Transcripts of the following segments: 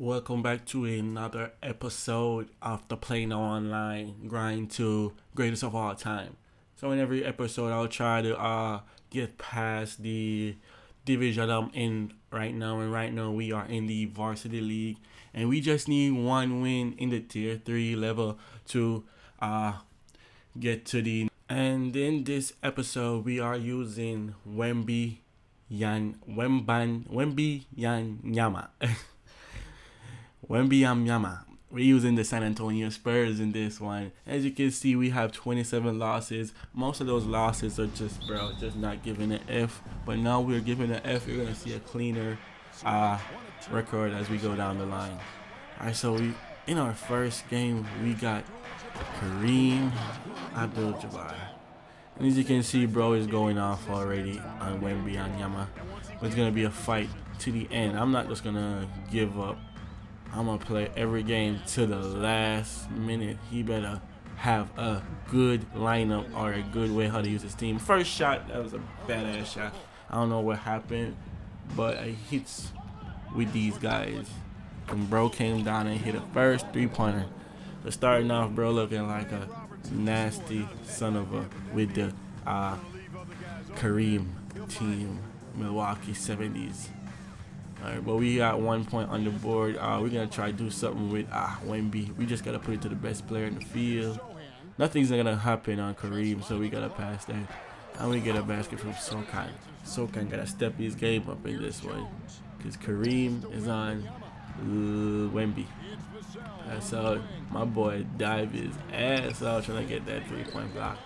Welcome back to another episode of the Play Now Online Grind to Greatest of All Time. So in every episode, I'll try to uh get past the division I'm in right now, and right now we are in the Varsity League, and we just need one win in the Tier Three level to uh get to the. And in this episode, we are using Wemby Yan Wemban Wemby Yan Nyama. Wembanyama. We're using the San Antonio Spurs in this one. As you can see, we have 27 losses. Most of those losses are just, bro, just not giving an F. But now we're giving an F. You're going to see a cleaner uh, record as we go down the line. All right, so we in our first game, we got Kareem Abdul-Jabbar. And as you can see, bro is going off already on Wembanyama. It's going to be a fight to the end. I'm not just going to give up I'm gonna play every game to the last minute. He better have a good lineup or a good way how to use his team. First shot, that was a badass shot. I don't know what happened, but it hits with these guys. And bro came down and hit a first three pointer. But starting off, bro looking like a nasty son of a with the uh, Kareem team, Milwaukee 70s. Alright, but we got one point on the board. Uh, we're gonna try to do something with uh, Wemby. We just gotta put it to the best player in the field. Nothing's gonna happen on Kareem, so we gotta pass that. And we get a basket from Sochan. Sochan gotta step his game up in this one. Because Kareem is on uh, Wemby. That's how my boy dive his ass out trying to get that three point block.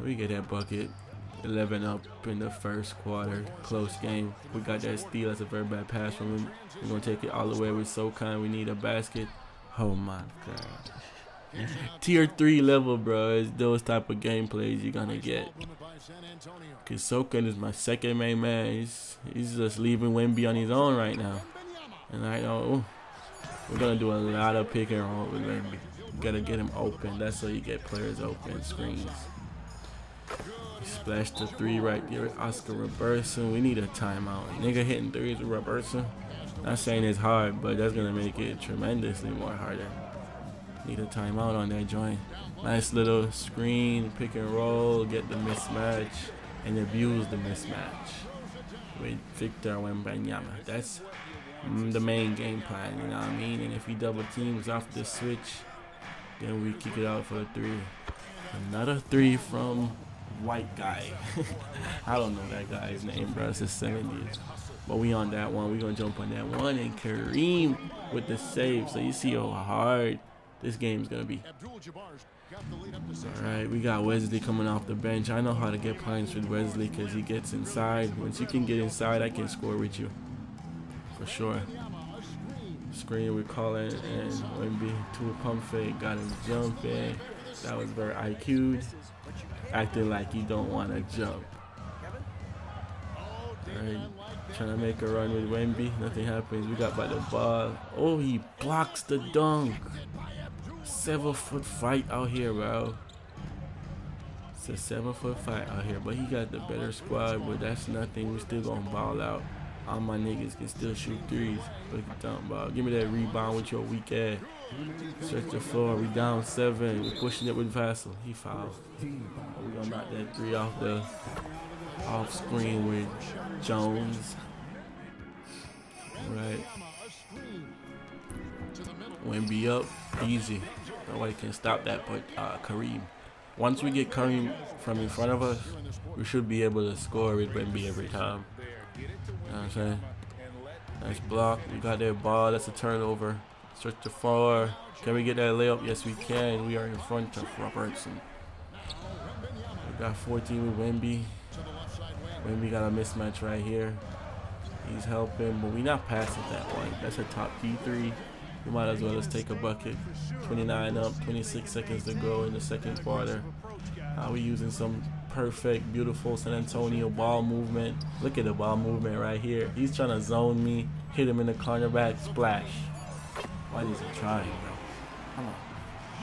We get that bucket. 11 up in the first quarter. Close game. We got that steal. That's a very bad pass from him. We're going to take it all the way We're so kind. We need a basket. Oh my God. Tier 3 level, bro. It's those type of gameplays you're going to get. Sochan is my second main man. He's, he's just leaving Wemby on his own right now. And I know we're going to do a lot of pick and roll with Wemby. Got to get him open. That's how you get players open. Screens. Splash the three right there Oscar Robertson. We need a timeout. Nigga hitting threes with Robertson. Not saying it's hard, but that's gonna make it tremendously more harder. Need a timeout on that joint. Nice little screen, pick and roll, get the mismatch, and abuse the mismatch with Victor Wembanyama. That's mm, the main game plan, you know what I mean? And if he double teams off the switch, then we kick it out for a three. Another three from white guy. I don't know that guy's name, bro. It's the 70s. But we on that one. we going to jump on that one. And Kareem with the save. So you see how hard this game's going to be. Alright, we got Wesley coming off the bench. I know how to get points with Wesley because he gets inside. Once you can get inside, I can score with you. For sure. Screen with Colin and Wemby. Two pump fake. Got him jumping. That was very IQ'd acting like you don't want to jump. Alright, trying to make a run with Wemby. Nothing happens. We got by the ball. Oh, he blocks the dunk. Seven foot fight out here, bro. It's a seven foot fight out here, but he got the better squad. But that's nothing. We still gonna ball out. All my niggas can still shoot threes. Look at that ball. Give me that rebound with your weak ass. Stretch the floor. We down seven. We pushing it with Vassell. He fouled. We gonna knock that three off the off screen with Jones. Right. Wemby up. Easy. Nobody can stop that but uh, Kareem. Once we get Kareem from in front of us, we should be able to score with Wemby every time. Know what I'm saying? Nice block. We got that ball. That's a turnover. Stretch the floor. Can we get that layup? Yes, we can. We are in front of Robertson. We got 14 with Wemby. Wemby got a mismatch right here. He's helping, but we not passing that one. That's a top D3. We might as well just take a bucket. 29 up, 26 seconds to go in the second quarter. How we using some perfect, beautiful San Antonio ball movement. Look at the ball movement right here. He's trying to zone me, hit him in the cornerback, splash. Why is he trying, bro? Come on.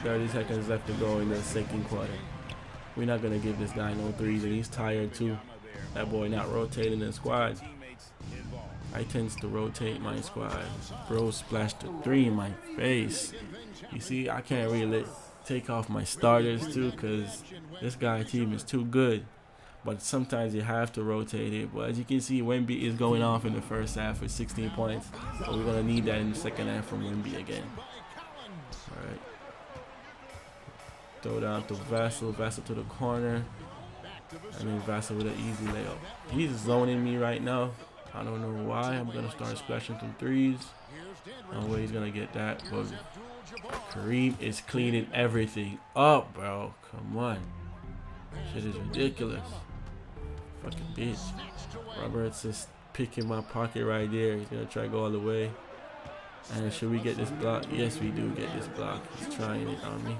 30 seconds left to go in the second quarter. We're not going to give this guy no threes, and he's tired too. That boy not rotating in squad. I tends to rotate my squad. Bro splashed the three in my face. You see, I can't really take off my starters too because this guy team is too good. But sometimes you have to rotate it. But as you can see, Wemby is going off in the first half with 16 points. So we're going to need that in the second half from Wemby again. Alright. Throw down to Vassell. Vassell to the corner. And then Vassell with an easy layup. He's zoning me right now. I don't know why. I'm going to start splashing some threes. No way he's going to get that. But Kareem is cleaning everything up, bro. Come on. Shit is ridiculous. Fucking bitch. Roberts is picking my pocket right there. He's to try to go all the way. And should we get this block? Yes, we do get this block. He's trying it on me.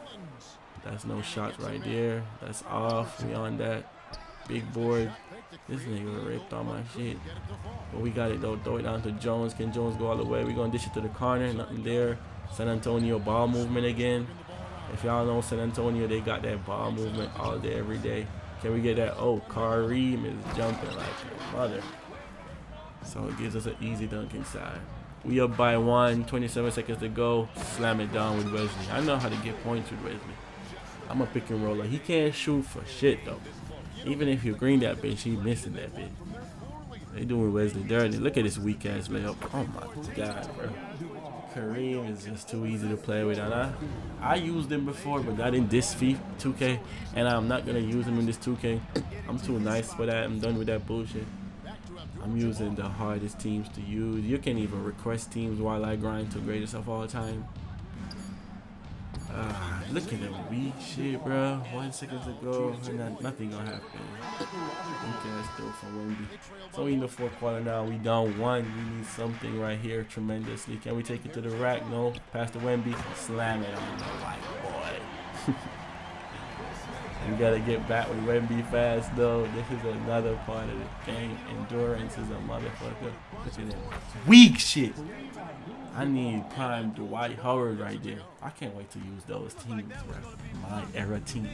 That's no shot right there. That's off. We on that. Big board. This nigga ripped all my shit. But we got it though. Throw it down to Jones. Can Jones go all the way? we to dish it to the corner. Nothing there. San Antonio ball movement again. If y'all know San Antonio, they got that ball movement all day, every day. Can we get that? Oh, Kareem is jumping like a mother. So it gives us an easy dunk inside. We up by one, 27 seconds to go. Slam it down with Wesley. I know how to get points with Wesley. I'm a pick and roller. He can't shoot for shit though. Even if you green that bitch, he missing that bitch. They doing Wesley dirty. Look at this weak ass layup. Oh my god, bro. Kareem is just too easy to play with. And I, I used him before, but not in this FIFA 2K. And I'm not going to use him in this 2K. I'm too nice for that. I'm done with that bullshit. I'm using the hardest teams to use. You can even request teams while I grind to greatest of all time. Uh, look at the weak shit, bro. One second to go, and nothing gonna happen. Okay, let's go for Wemby. So we in the fourth quarter now. We down one. We need something right here tremendously. Can we take it to the rack? No. Pass to Wemby. Slam it on the white boy. we gotta get back with Wemby fast though. This is another part of the game. Endurance is a motherfucker. Look at that. Weak shit. I need prime Dwight Howard right there. I can't wait to use those teams, bro. My era teams.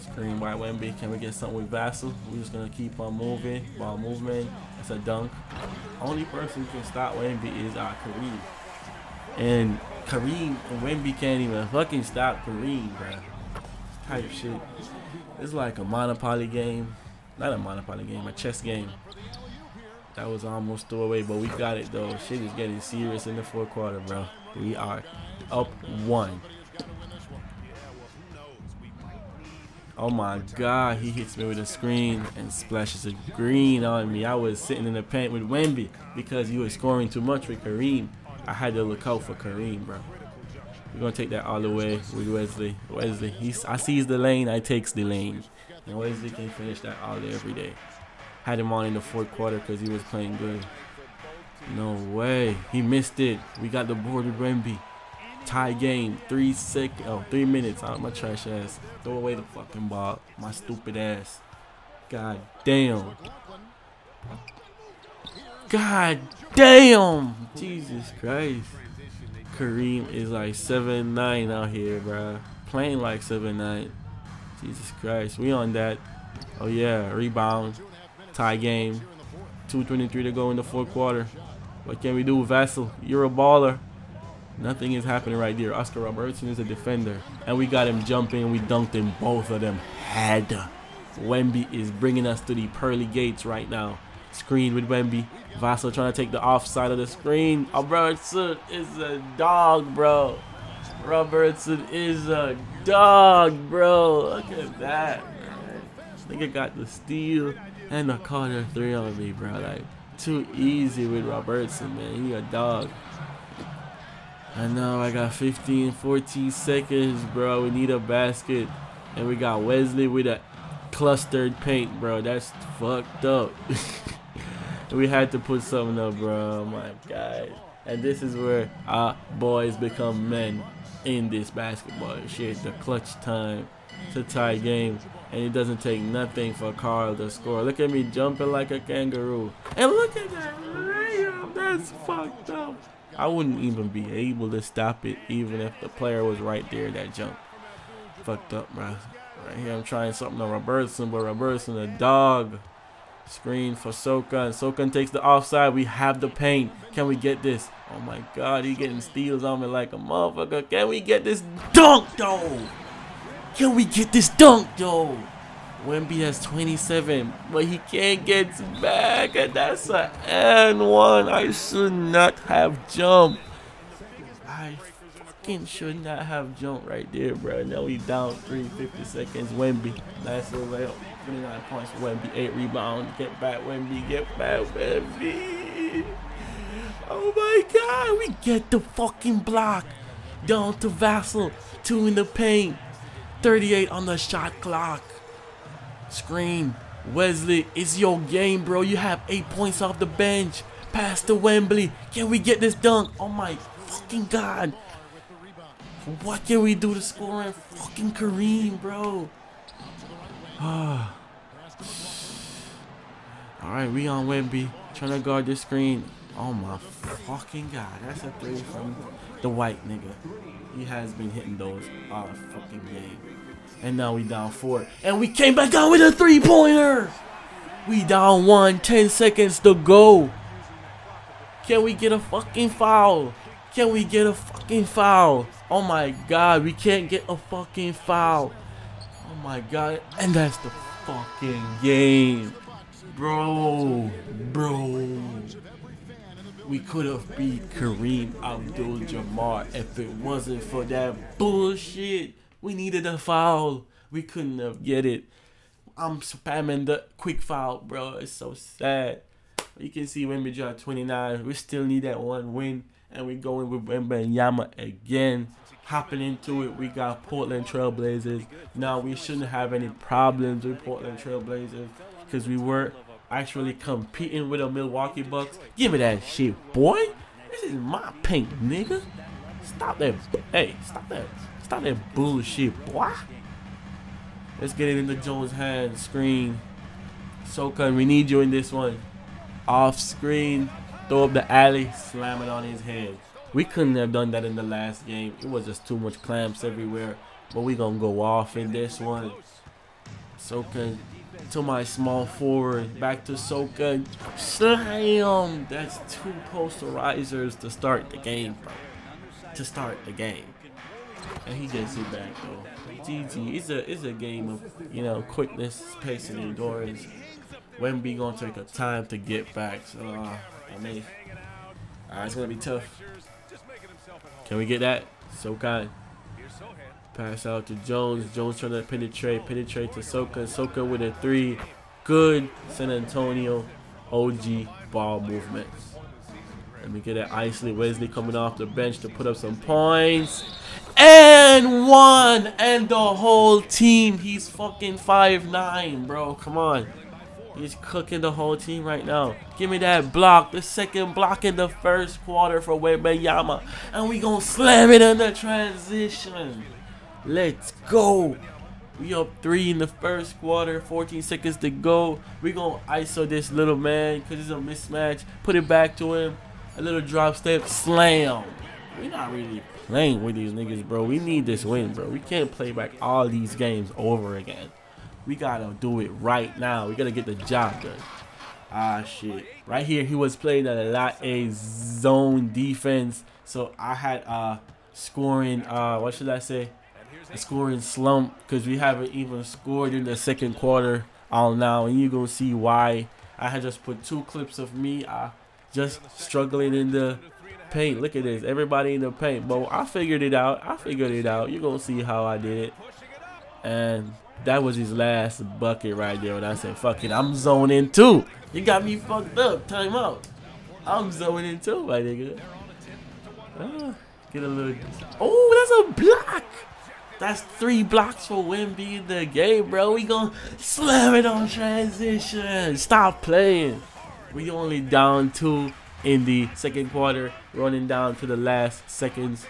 Screen by Wemby. Can we get something with Vassell? We're just gonna keep on moving. Ball movement. It's a dunk. Only person who can stop Wemby is our Kareem. And Kareem and Wemby can't even fucking stop Kareem, bro. Type shit. It's like a Monopoly game. Not a Monopoly game, a chess game. That was almost away, but we got it though. Shit is getting serious in the fourth quarter, bro. We are up one. Oh my god, he hits me with a screen and splashes a green on me. I was sitting in the paint with Wemby because he was scoring too much with Kareem. I had to look out for Kareem, bro. We're gonna take that all the way with Wesley. Wesley, he's I sees the lane, I takes the lane. And Wesley can finish that all day every day. Had him on in the fourth quarter because he was playing good. No way. He missed it. We got the board with Wemby. Tie game. Three sec oh, three minutes. I'm my trash ass. Throw away the fucking ball. My stupid ass. God damn. God damn. Jesus Christ. Kareem is like 7'9 out here, bro. Playing like 7'9. Jesus Christ. We on that. Oh yeah, rebound. Tie game. 2.23 to go in the fourth quarter. What can we do, Vassell? You're a baller. Nothing is happening right there. Oscar Robertson is a defender. And we got him jumping. We dunked in both of them. Head. Wemby is bringing us to the pearly gates right now. Screen with Wemby. Vassell trying to take the offside of the screen. Oh, Robertson is a dog, bro. Robertson is a dog, bro. Look at that, man. Nigga got the steal and the corner three on me, bro. Like, too easy with Robertson, man. He a dog. I know I got 15, 14 seconds, bro. We need a basket. And we got Wesley with a clustered paint, bro. That's fucked up. we had to put something up, bro. Oh my god. And this is where our boys become men in this basketball shit. The clutch time. to tie game and it doesn't take nothing for Carl to score. Look at me jumping like a kangaroo. And look at that. That's fucked up. I wouldn't even be able to stop it even if the player was right there that jump. Fucked up, bro. Right here I'm trying something on Robertson, but Robertson a dog. Screen for Sochan. Sochan takes the offside. We have the paint. Can we get this? Oh my god, he getting steals on me like a motherfucker. Can we get this dunk though? Can we get this dunk though? Wemby has 27, but he can't get back, and that's an N1. I should not have jumped. I fucking should not have jumped right there, bro. Now we down 350 seconds. Wemby, nice little layup. 29 points for Wemby, 8 rebounds. Get back, Wemby, get back, Wemby. Oh my god, we get the fucking block. Down to Vassell, 2 in the paint. 38 on the shot clock. Screen. Wesley, it's your game, bro. You have 8 points off the bench. Pass to Wemby. Can we get this dunk? Oh my fucking god. What can we do to score in fucking Kareem, bro? Ah. Alright, we on Wemby. Trying to guard the screen. Oh my fucking god. That's a three from the white nigga. He has been hitting those all fucking game. And now we down four. And we came back out with a three-pointer. We down one, ten seconds to go. Can we get a fucking foul? Can we get a fucking foul? Oh my god, we can't get a fucking foul. Oh my god. And that's the fucking game. Bro. Bro. We could have beat Kareem Abdul-Jabbar if it wasn't for that bullshit. We needed a foul. We couldn't have get it. I'm spamming the quick foul, bro. It's so sad. You can see when we drop 29. We still need that one win. And we're going with Wembanyama again. Hopping into it, we got Portland Trailblazers. Now, we shouldn't have any problems with Portland Trailblazers. Because we were actually competing with the Milwaukee Bucks. Give me that shit, boy. This is my paint, nigga. Stop that. Hey, stop that. Stop that bullshit, boy. Let's get it into Jones' hand. Screen. Sochan, we need you in this one. Off screen. Throw up the alley. Slam it on his head. We couldn't have done that in the last game. It was just too much clamps everywhere. But we gonna go off in this one. Sochan to my small forward. Back to Sochan. Slam! That's two posterizers to start the game, bro. To start the game. And he gets it back though. GG. It's a it's a game of you know quickness, pace, and endurance. Wemby gonna take a time to get back. So uh, I mean, uh, it's gonna be tough. Can we get that? Sochan. Pass out to Jones. Jones trying to penetrate. Penetrate to Soka. Soka with a three. Good San Antonio OG ball movements. Let me get that Isley Wesley coming off the bench to put up some points. And one. And the whole team. He's fucking five nine, bro. Come on. He's cooking the whole team right now. Give me that block. The second block in the first quarter for Wembanyama. And we gonna slam it in the transition. Let's go. We up three in the first quarter. 14 seconds to go. We gonna ISO this little man because it's a mismatch. Put it back to him. A little drop step. Slam. we not really playing with these niggas, bro. We need this win, bro. We can't play back all these games over again. We gotta do it right now. We gotta get the job done. Ah, shit. Right here, he was playing a lot a zone defense. So I had uh scoring, uh, what should I say? a scoring slump because we haven't even scored in the second quarter all now and you're gonna see why I had just put two clips of me uh, just struggling in the paint look at this everybody in the paint but I figured it out I figured it out you're gonna see how I did it and that was his last bucket right there when I said fuck it I'm zoning too you got me fucked up time out I'm zoning too my nigga uh, get a little oh that's a block that's three blocks for Wemby in the game, bro. We gonna slam it on transition. Stop playing. We only down two in the second quarter, running down to the last seconds.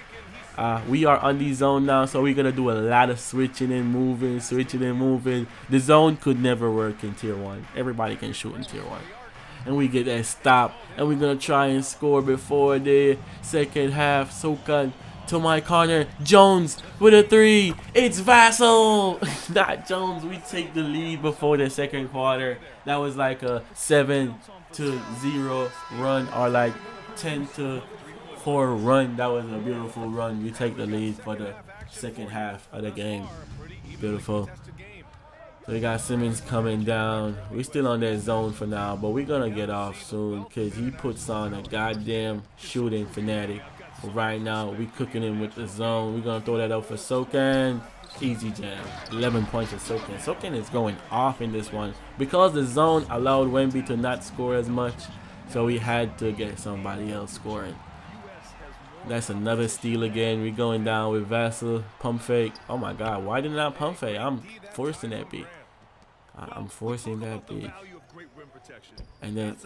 Uh, we are on the zone now, so we're gonna do a lot of switching and moving, switching and moving. The zone could never work in tier one. Everybody can shoot in tier one. And we get that stop, and we're gonna try and score before the second half. Sochan to my corner. Jones with a three. It's Vassell, not Jones. We take the lead before the second quarter. That was like a seven to zero run or like 10 to four run. That was a beautiful run. We take the lead for the second half of the game. Beautiful. So we got Simmons coming down. We're still on that zone for now, but we're gonna get off soon because he puts on a goddamn shooting fanatic. But right now, we cooking him with the zone. We're gonna throw that out for Sochan. Easy jam. 11 points for Sochan. Sochan is going off in this one because the zone allowed Wemby to not score as much. So we had to get somebody else scoring. That's another steal again. We're going down with Vassell. Pump fake. Oh my god, why didn't I pump fake? I'm forcing that beat. I'm forcing that beat. And then,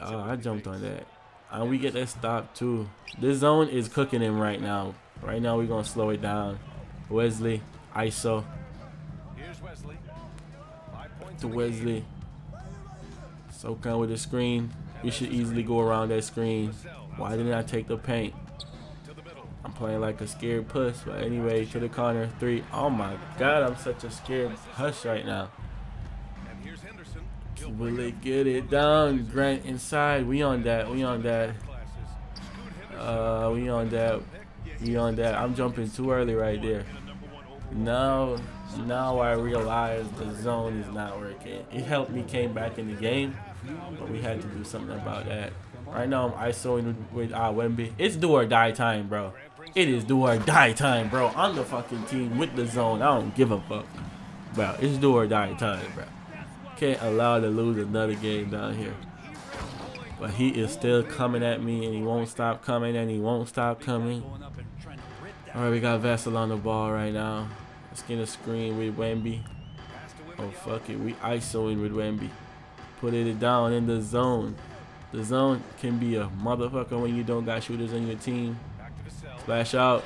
oh, I jumped on that. And we get that stop too. This zone is cooking him right now. Right now, we're going to slow it down. Wesley, ISO. Here's Wesley. To Wesley. Sochan with the screen. We should easily go around that screen. Why didn't I take the paint? Playing like a scared puss. But anyway, to the corner. Three. Oh my god, I'm such a scared puss right now. Will it get it down? Grant inside. We on that. We on that. Uh, we on that. We on that. I'm jumping too early right there. Now, now I realize the zone is not working. It helped me came back in the game, but we had to do something about that. Right now I'm ISOing with, with uh, Wemby. It's do or die time, bro. It is do or die time, bro. I'm the fucking team with the zone. I don't give a fuck. Bro, it's do or die time, bro. Can't allow to lose another game down here. But he is still coming at me and he won't stop coming and he won't stop coming. Alright, we got Vassell on the ball right now. Let's get a screen with Wemby. Oh, fuck it. We ISOing with Wemby. Putting it down in the zone. The zone can be a motherfucker when you don't got shooters on your team. Splash out.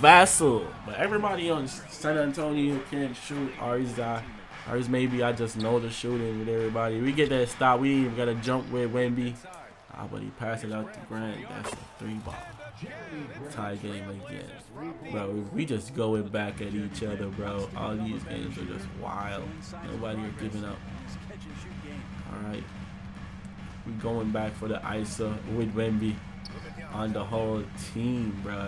Vassell. But everybody on San Antonio can't shoot. Ariza. Or is maybe I just know the shooting with everybody. We get that stop. We even got to jump with Wemby. Ah, but he passed it out to Grant. That's a three ball. Tie game again. Bro, we just going back at each other, bro. All these games are just wild. Nobody are giving up. Alright. We going back for the ISO with Wemby on the whole team, bro.